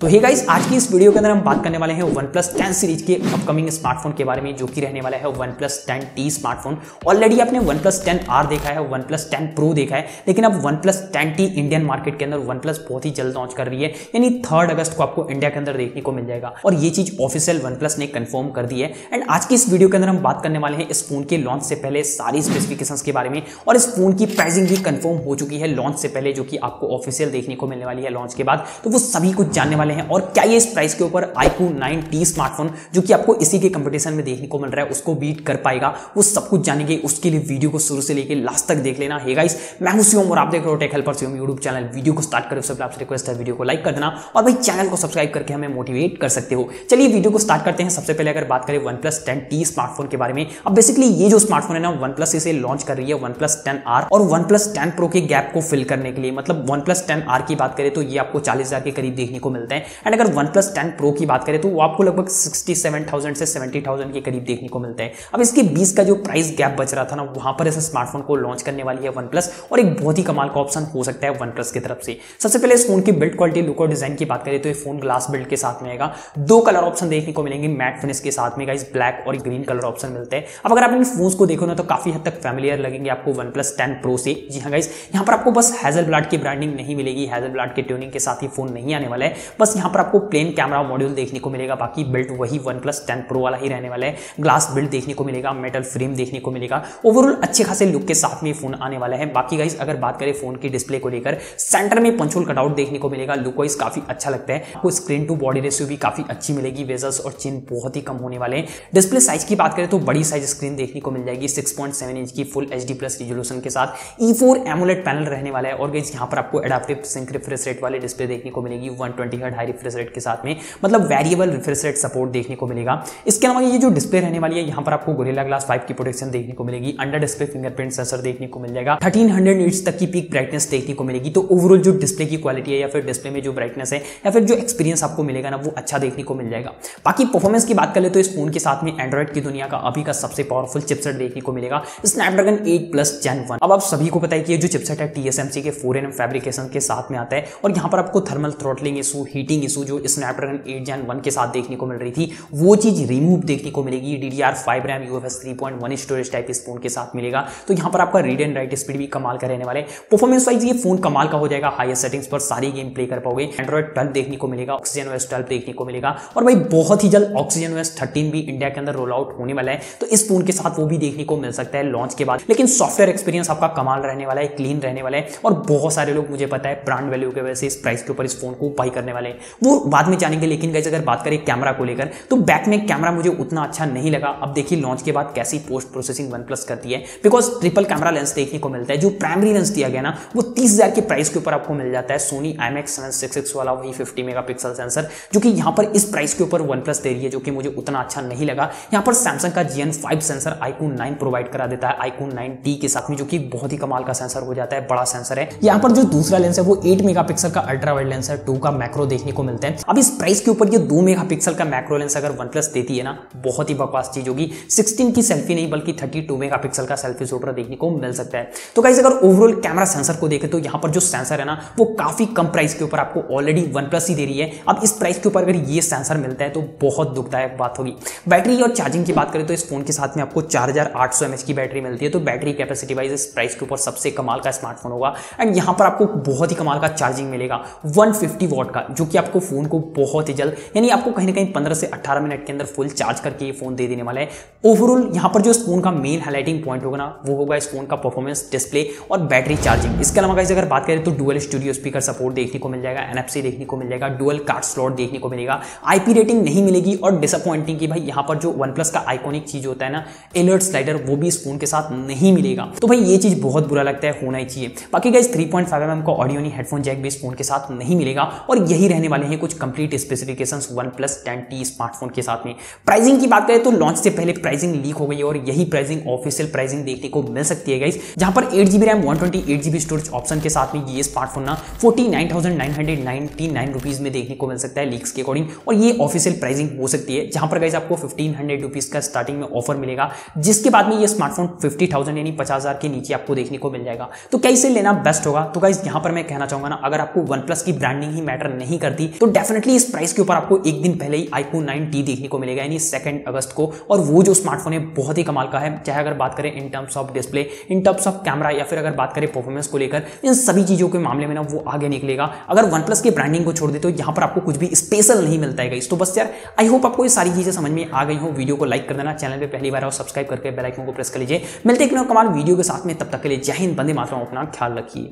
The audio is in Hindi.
तो हे गाइस आज की इस वीडियो के अंदर हम बात करने वाले हैं वन प्लस टेन सीरीज़ के अपकमिंग स्मार्टफ़ोन के बारे में, जो कि रहने वाला है OnePlus ten T smartphone already आपने वन प्लस टेन आर देखा है वन प्लस टेन प्रो देखा है, लेकिन अब OnePlus ten T Indian market के अंदर वन प्लस बहुत ही जल्द लॉन्च कर रही है। यानी थर्ड अगस्त को आपको इंडिया के अंदर देखने को मिल जाएगा। और ये चीज़ ऑफिशियल वन प्लस ने कन्फर्म कर दी है। एंड आज की इस वीडियो के अंदर हम बात करने वाले हैं इस फ़ोन के लॉन्च से पहले सारी स्पेसिफिकेशन के बारे में। और इस फ़ोन की प्राइसिंग भी कन्फर्म हो चुकी है लॉन्च से पहले जो कि आपको ऑफिशियल देखने को मिलने वाली है लॉन्च के बाद। तो वो सभी कुछ जानने वाले हैं। और क्या ये इस प्राइस के ऊपर आईकू नाइन टी स्मार्टफ़ोन जो कि आपको इसी के कंपटीशन में देखने को मिल रहा है, उसको बीट कर पाएगा? वो सब कुछ जानेंगे। उसके लिए वीडियो को शुरू से लेकर लास्ट तक देख लेना। है मैं हूँ शिवम और आप देख रहे हो tech helper Shivam YouTube channel video को स्टार्ट करें उससे आपसे रिक्वेस्ट है वीडियो को लाइक कर देना और भाई चैनल को सब्सक्राइब करके हमें मोटिवेट कर सकते हो। चलिए वीडियो को स्टार्ट करते हैं। सबसे पहले अगर बात करें OnePlus ten T smartphone के बारे में, अब बेसिकली ये जो स्मार्टफ़ोन है ना वन प्लस इसे लॉन्च कर रही है वन प्लस टेन आर और वन प्लस टेन प्रो के गैप को फिल करने के लिए। मतलब वन प्लस टेन आर की बात करें तो ये आपको चालीस हज़ार के करीब देखने को मिलता है। एंड अगर वन प्लस टेन प्रो की बात करें तो वो आपको लगभग 67,000 से 70,000 के करीब देखने को मिलता है। अब इसके 20 का जो प्राइस गैप बच रहा था ना वहाँ पर इस स्मार्टफ़ोन को लॉन्च करने वाली है वन प्लस और एक बहुत ही कमाल का ऑप्शन हो सकता है वन प्लस की तरफ़ से। सबसे पहले इस फ़ोन की बिल्ड क्वालिटी लुक और डिज़ाइन की बात करें तो ये फ़ोन ग्लास बिल्ड के साथ में आएगा। दो कलर ऑप्शन देखने को मिलेंगे मैट फिनिश के साथ में इस ब्लैक और ग्रीन कलर ऑप्शन मिलते हैं। अब अगर आप इन फ़ोन को देखो ना तो काफ़ी हद तक फैमिलियर लगेंगे आपको वन प्लस टेन प्रो से। जी हाँ गाइज़ यहाँ पर आपको बस हैजल ब्लाड की ब्रांडिंग नहीं मिलेगी। हैजल ब्लाड के ट्यूनिंग के साथ ही फ़ोन नहीं आने वाला है। बस यहाँ पर आपको प्लेन कैमरा मॉड्यूल देखने को मिलेगा, बाकी बिल्ट वही वन प्लस टेन प्रो वाला ही रहने वाला है। ग्लास बिल्ड देखने को मिलेगा मेटल फ्रेम देखने को मिलेगा। ओवरऑल अच्छे खासे लुक के साथ में फ़ोन आने वाला है। बाकी गाइज़ अगर बात करें फ़ोन की डिस्प्ले को लेकर सेंटर में पंचोल कटआउट देखने को मिलेगा। लुक वाइज काफ़ी अच्छा लगता है। आपको स्क्रीन टू बॉडी रेशियो भी काफ़ी अच्छी मिलेगी। वेजल्स और चिन बहुत ही कम होने वाले हैं। डिस्प्ले साइज़ की बात करें तो बड़ी साइज़ स्क्रीन देखने को मिल जाएगी। सिक्स इंच की फुल एचडी प्लस रिजोल्यूशन के साथ ई फोर पैनल रहने वाला है। और गाइज़ यहाँ पर आपको एडाप्टिव सिंक रिफ्रेश रेट वाले डिस्प्ले देखने को मिलेगी। One twenty high refresh rate के साथ में मतलब वेरिएबल रिफ्रेश रेट सपोर्ट देखने को मिलेगा। इसके अलावा ये जो डिस्प्ले रहने वाली है, यहाँ पर आपको गोरेला ग्लास 5 की प्रोटेक्शन देखने को मिलेगी अंडर डिस्प्ले फिंगरप्रिंट सेंसर देखने को मिल जाएगा 1300 हंड्रेड तक की पीक ब्राइटनेस देखने को मिलेगी। तो ओवरऑल जो डिस्प्ले की क्वालिटी है या फिर डिस्प्ले में जो ब्राइटनेस है या फिर जो एक्सपीरियंस आपको मिलेगा ना, वो अच्छा देखने को मिल जाएगा। बाकी परफॉर्मेंस की बात करें तो इस फ़ोन के साथ में एंड्रॉइड की दुनिया का अभी का सबसे पावरफुल चिपसेट देखने को मिलेगा Snapdragon eight plus gen one अब आप सभी को पता है कि ये जो चिपसेट है टीएसएमसी के फोर एन फैब्रिकेशन के साथ में आता है और यहाँ पर आपको thermal throttling issue heating issue जो स्नैपड्रैगन एट जेन वन के साथ देखने को मिल रही थी, वो चीज़ रिमूव देखने को मिलेगी। D D R five RAM U F S three point one storage type इस फ़ोन के साथ मिलेगा। तो यहाँ पर आपका रीड एंड राइट स्पीड भी कमाल का रहने वाले परफॉर्मेंस वाइज ये फ़ोन कमाल का हो जाएगा। हाईएस्ट सेटिंग्स पर सारी गेम प्ले कर पाओगे। एंड्रॉइड ट्वेल्व देखने को मिलेगा। ऑक्सीजन वेस्ट ट्वेल्व देखने को मिलेगा। और भाई बहुत ही जल्द ऑक्सीजन वेस्ट थर्टीन भी इंडिया के अंदर रोल आउट होने वाला है। तो इस फ़ोन के साथ वो भी देखने को मिल सकता है लॉन्च के बाद। लेकिन सॉफ्टवेयर एक्सपीरियंस आपका कमाल रहने वाला है क्लीन रहने वाला है। और बहुत सारे लोग, मुझे पता है ब्रांड वैल्यू की वजह से इस प्राइस के ऊपर इस फ़ोन को बाई करने वाले हैं वो बाद में जानेंगे, लेकिन गाइज़ अगर बात करें कैमरा को लेकर तो बैक में कैमरा मुझे उतना अच्छा नहीं लगा। अब देखिए लॉन्च के बाद कैसी पोस्ट प्रोसेसिंग वन प्लस करती है। बिकॉज़ ट्रिपल कैमरा लेंस देखने को मिलता है। जो प्राइमरी लेंस दिया गया ना, वो तीस हज़ार के प्राइस के ऊपर आपको मिल जाता है। सोनी आई एक्स सिक्स वाला, वही फिफ्टी मेगा सेंसर जो कि यहाँ पर इस प्राइस के ऊपर वन प्लस दे रही है, जो कि मुझे उतना अच्छा नहीं लगा। यहाँ पर सैमसंग का जी फाइव सेंसर आईकून नाइन प्रोवाइड करा देता है आईकून नाइन टी के साथ में, जो कि बहुत ही कमाल का सेंसर हो जाता है, बड़ा सेंसर है। यहाँ पर जो दूसरा लेंस है, वो एट मेगा का अल्ट्रा वाइड लेंस है टू का मैक्रो देखने को मिलता है। अब इस प्राइस के ऊपर ये दो मेगा पिक्सल का मैक्रो लेंस अगर वन प्लस देती है ना, बहुत ही बकवास चीज़ होगी। 16 की सेल्फी नहीं, बल्कि 32 मेगापिक्सल का सेल्फी शूटर देखने को मिल सकता है। तो गाइस अगर ओवरऑल कैमरा सेंसर को देखें तो यहाँ पर जो सेंसर है ना, वो काफ़ी कम प्राइस के ऊपर आपको ऑलरेडी वन प्लस ही दे रही है। अब इस प्राइस के ऊपर अगर ये सेंसर मिलता है तो बहुत दुखदायक बात होगी। बैटरी और चार्जिंग की बात करें तो इस फ़ोन के साथ में आपको चार हज़ार की बैटरी मिलती है। तो बैटरी कैपेसिटी वाइज इस प्राइस के ऊपर सबसे कमाल का स्मार्टफ़ोन होगा। एंड यहाँ पर आपको बहुत ही कमाल का चार्जिंग मिलेगा। वन वॉट का, जो कि आपको फ़ोन को बहुत ही जल्द, यानी आपको कहीं ना कहीं पंद्रह से अट्ठारह मिनट के अंदर फुल चार्ज करके ये फ़ोन दे देने वाला है। ओवरऑल यहाँ पर जो इस फ़ोन का मेन हाईलाइटिंग पॉइंट होगा ना, वो होगा इस फ़ोन का परफॉर्मेंस डिस्प्ले और बैटरी चार्जिंग इसके अलावा अगर बात करें तो डुअल स्टूडियो स्पीकर सपोर्ट देखने को मिल जाएगा एनएफसी देखने को मिल जाएगा डुअल कार्ड स्लॉट देखने को मिलेगा। आईपी रेटिंग नहीं मिलेगी और डिसअपॉइंटिंग की भाई यहाँ पर जो वन का आइकोनिक चीज़ होता है ना एलर्ट स्लाइडर वो भी इस फ़ोन के साथ नहीं मिलेगा। तो भाई ये चीज़ बहुत बुरा लगता है, होना ही चाहिए। बाकी गाइस 3.5 पॉइंट mm का ऑडियो हेडफोन जैक भी इस फ़ोन के साथ नहीं मिलेगा और यही रहने वाले हैं कुछ complete specification OnePlus ten T smartphone के साथ में। प्राइसिंग की बात करें तो लॉन्च से पहले प्राइसिंग लीक हो गई और यही प्राइसिंग ऑफिशियल प्राइसिंग देखने को मिल सकती है गाइस जहाँ पर eight GB RAM one twenty eight GB storage option के साथ में ये स्मार्टफ़ोन ना forty nine thousand nine hundred ninety nine rupees में देखने को मिल सकता है लीक्स के अकॉर्डिंग और ये ऑफिशियल प्राइसिंग हो सकती है, जहाँ पर गाइस आपको फिफ्टीन हंड्रेड रुपीज़ का स्टार्टिंग में ऑफ़र मिलेगा, जिसके बाद में ये स्मार्टफ़ोन फिफ्टी थाउज़ेंड यानी पचास हज़ार के नीचे आपको देखने को मिल जाएगा। तो कैसे लेना बेस्ट होगा? तो गाइस यहाँ पर मैं कहना चाहूँगा ना, अगर आपको वन प्लस की ब्रांडिंग ही मैटर नहीं दी तो डेफिनेटली इस प्राइस के ऊपर आपको एक दिन पहले ही आईफोन नाइन टी देखने को मिलेगा, यानी सेकंड अगस्त को। और वो जो स्मार्टफ़ोन है, बहुत ही कमाल का है। चाहे अगर बात करें in terms of display in terms of camera या फिर अगर बात करें परफॉर्मेंस को लेकर, इन सभी चीज़ों के मामले में ना वो आगे निकलेगा। अगर वन प्लस की ब्रांडिंग को छोड़ दे तो यहाँ पर आपको कुछ भी स्पेशल नहीं मिलता है तो बस यार आई होप आपको ये सारी चीज़ें समझ में आ गई हो। वीडियो को लाइक कर देना चैनल पर पहली बार और सब्सक्राइब करके बेलाइकन को प्रेस कर लीजिए। मिलते कमाल वीडियो के साथ में, तब तक के लिए जय हिंद बंदे मात्रा अपना ख्याल रखिए।